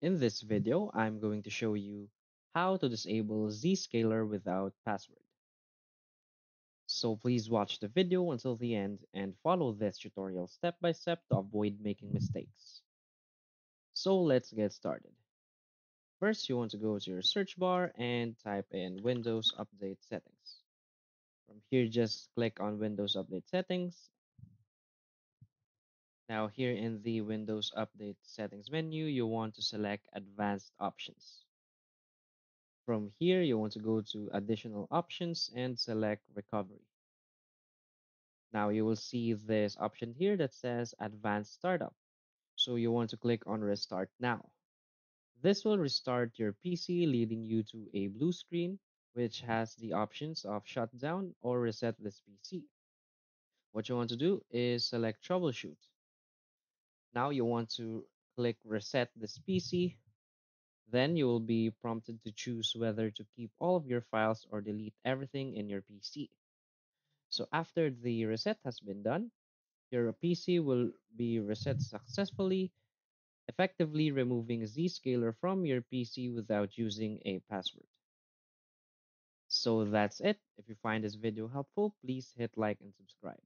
In this video, I'm going to show you how to disable Zscaler without password. So please watch the video until the end and follow this tutorial step by step to avoid making mistakes. So let's get started. First, you want to go to your search bar and type in Windows Update Settings. From here, just click on Windows Update Settings Now here in the Windows Update settings menu, you want to select advanced options. From here, you want to go to additional options and select recovery. Now you will see this option here that says advanced startup. So you want to click on restart now. This will restart your PC leading you to a blue screen which has the options of shutdown or reset this PC. What you want to do is select troubleshoot now you want to click reset this PC. Then you will be prompted to choose whether to keep all of your files or delete everything in your PC. So after the reset has been done, your PC will be reset successfully, effectively removing Zscaler from your PC without using a password. So that's it. If you find this video helpful, please hit like and subscribe.